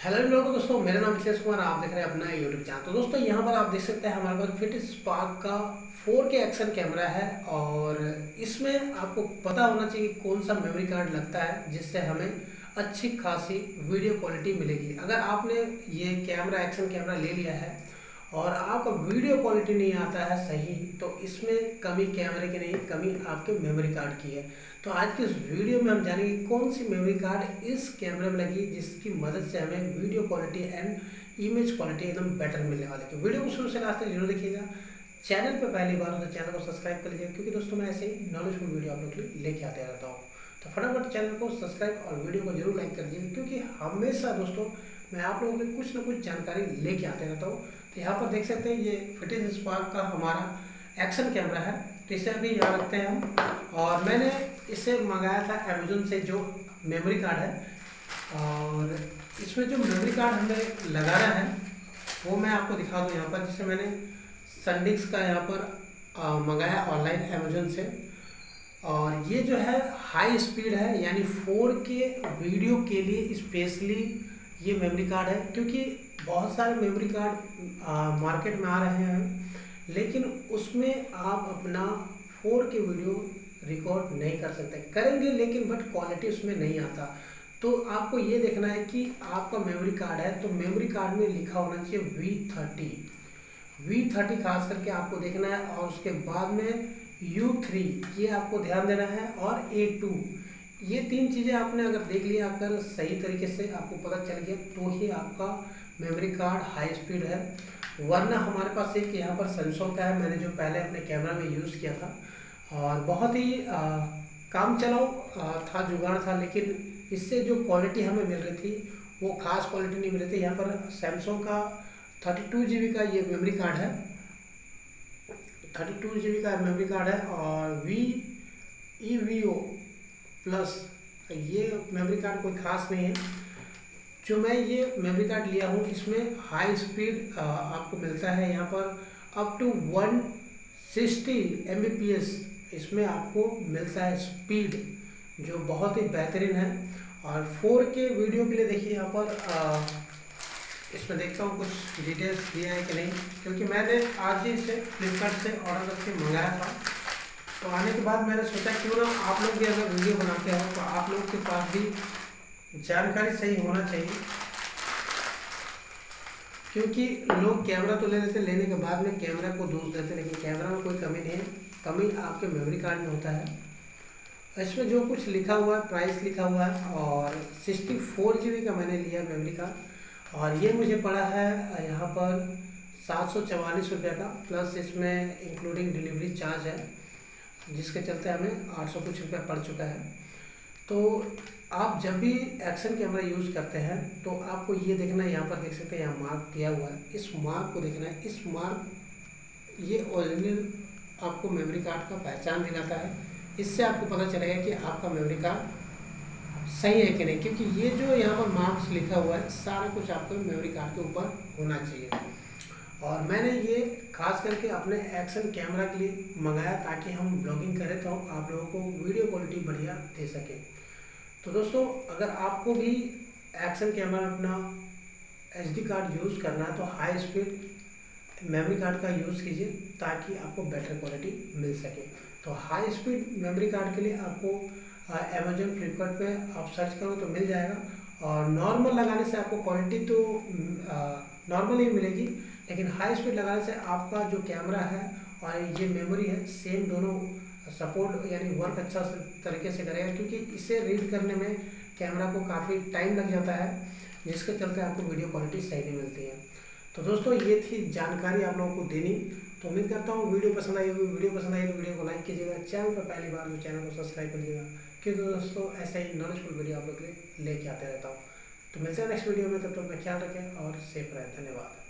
Hello लोगों दोस्तों, मेरा नाम विशेष कुमार, आप देख रहे हैं अपना यूट्यूब चैनल तो दोस्तों, यहाँ पर आप देख सकते हैं हमारे पास फिट स्पार्क का फोर के एक्शन कैमरा है और इसमें आपको पता होना चाहिए कि कौन सा मेमोरी कार्ड लगता है, जिससे हमें अच्छी खासी वीडियो क्वालिटी मिलेगी। अगर आपने ये कैमरा एक्शन कैमरा ले लिया है और आपका वीडियो क्वालिटी नहीं आता है सही तो इसमें कमी कैमरे की नहीं, कमी आपके मेमोरी कार्ड की है। तो आज के इस वीडियो में हम जानेंगे कौन सी मेमोरी कार्ड इस कैमरे में लगी जिसकी मदद से हमें video quality and image quality एकदम बेटर मिलने वाले तो वीडियो को शुरू से लास्ट तक ज़रूर देखिएगा। चैनल पर पहली बार हो तो चैनल को सब्सक्राइब कर लीजिएगा, क्योंकि दोस्तों मैं ऐसे ही नॉलेजफुल वीडियो आप लोग लेके आते रहता हूँ। तो फटाफट चैनल को सब्सक्राइब और वीडियो को ज़रूर लाइक कर दीजिए क्योंकि हमेशा दोस्तों मैं आप लोगों के कुछ ना कुछ जानकारी लेके आते रहता हूँ। यहाँ पर देख सकते हैं, ये फिटिस स्पार्क का हमारा एक्शन कैमरा है। तो इसे अभी यहाँ रखते हैं हम। और मैंने इसे मंगाया था अमेजोन से, जो मेमोरी कार्ड है। और इसमें जो मेमोरी कार्ड हमें लगाना है, वो मैं आपको दिखा दूँ यहाँ पर। जिसे मैंने सनडिक्स का यहाँ पर मंगाया ऑनलाइन अमेजोन से। और ये जो है हाई स्पीड है, यानी फोर के वीडियो के लिए स्पेशली ये मेमोरी कार्ड है, क्योंकि बहुत सारे मेमोरी कार्ड मार्केट में आ रहे हैं। लेकिन उसमें आप अपना फोर के वीडियो रिकॉर्ड नहीं कर सकते। करेंगे लेकिन बट क्वालिटी उसमें नहीं आता। तो आपको ये देखना है कि आपका मेमोरी कार्ड है तो मेमोरी कार्ड में लिखा होना चाहिए वी थर्टी वी थर्टी खास करके आपको देखना है, और उसके बाद में यू थ्री ये आपको ध्यान देना है, और ए टू ये तीन चीज़ें आपने अगर देख लिया अगर सही तरीके से आपको पता चल गया तो ही आपका मेमोरी कार्ड हाई स्पीड है। वरना हमारे पास एक यहाँ पर सैमसंग का है मैंने जो पहले अपने कैमरा में यूज़ किया था। और बहुत ही आ, काम चलाओ था जुगाड़ था लेकिन इससे जो क्वालिटी हमें मिल रही थी वो खास क्वालिटी नहीं मिल रही थी। यहाँ पर सैमसंग का थर्टी टू जी बी का ये मेमोरी कार्ड है। थर्टी टू जी बी का मेमोरी कार्ड है और V E V O plus ये मेमोरी कार्ड कोई ख़ास नहीं है। जो मैं ये मेमोरी कार्ड लिया हूँ, इसमें हाई स्पीड आपको मिलता है यहाँ पर up to one sixty M इसमें आपको मिलता है स्पीड जो बहुत ही बेहतरीन है। और 4K वीडियो के लिए देखिए यहाँ पर इसमें देखता हूँ कुछ डिटेल्स दिया है कि नहीं, क्योंकि मैंने आज ही इसे फ्लिपकार्ट से ऑर्डर करके मंगाया था। तो आने के बाद मैंने सोचा क्यों ना आप लोग भी अगर वीडियो बनाते हो तो आप लोग के पास भी जानकारी सही होना चाहिए। क्योंकि लोग कैमरा तो ले लेते लेने के बाद में कैमरा को दोष देते लेकिन कैमरा में कोई कमी नहीं है। कमी आपके मेमोरी कार्ड में होता है। इसमें जो कुछ लिखा हुआ है प्राइस लिखा हुआ है, और सिक्सटी फोर जी बी का मैंने लिया मेमोरी कार्ड और ये मुझे पड़ा है, यहाँ पर सात सौ चवालीस रुपये का प्लस इसमें इंक्लूडिंग डिलीवरी चार्ज है। जिसके चलते हमें आठ सौ कुछ रुपया पड़ चुका है। तो आप जब भी एक्शन कैमरा यूज़ करते हैं तो आपको ये देखना है यहाँ पर देख सकते हैं, यहाँ मार्क दिया हुआ है। इस मार्क को देखना है। इस मार्क ये ओरिजिनल आपको मेमोरी कार्ड का पहचान दिलाता है। इससे आपको पता चलेगा कि आपका मेमोरी कार्ड सही है कि नहीं, क्योंकि ये जो यहाँ पर मार्क्स लिखा हुआ है, सारा कुछ आपको मेमोरी कार्ड के ऊपर होना चाहिए। और मैंने ये खास करके अपने एक्शन कैमरा के लिए मंगाया ताकि हम ब्लॉगिंग करें तो आप लोगों को वीडियो क्वालिटी बढ़िया दे सके। तो दोस्तों, अगर आपको भी एक्शन कैमरा अपना एच कार्ड यूज़ करना है तो हाई स्पीड मेमोरी कार्ड का यूज़ कीजिए ताकि आपको बेटर क्वालिटी मिल सके। तो हाई स्पीड मेमोरी कार्ड के लिए आपको अमेजोन फ्लिपकार्ट पे आप सर्च करो तो मिल जाएगा। और नॉर्मल लगाने से आपको क्वालिटी तो नॉर्मल ही मिलेगी। लेकिन हाई स्पीड लगाने से आपका जो कैमरा है और ये मेमोरी है सेम दोनों सपोर्ट यानी वर्क अच्छा तरीके से करेगा, क्योंकि इसे रीड करने में कैमरा को काफ़ी टाइम लग जाता है, जिसके चलते आपको वीडियो क्वालिटी सही नहीं मिलती है। तो दोस्तों, ये थी जानकारी आप लोगों को देनी। तो उम्मीद करता हूँ वीडियो पसंद आई होगी। वीडियो पसंद आई तो वीडियो को लाइक कीजिएगा। चैनल पर पहली बार तो चैनल को सब्सक्राइब करिएगा, क्योंकि दोस्तों, ऐसा ही नॉलेजफुल वीडियो आप लोग के लिए लेके आते रहता हूँ। तो मिलते हैं नेक्स्ट वीडियो में, तब तक मैं ख्याल रखें और सेफ़ रहें। धन्यवाद।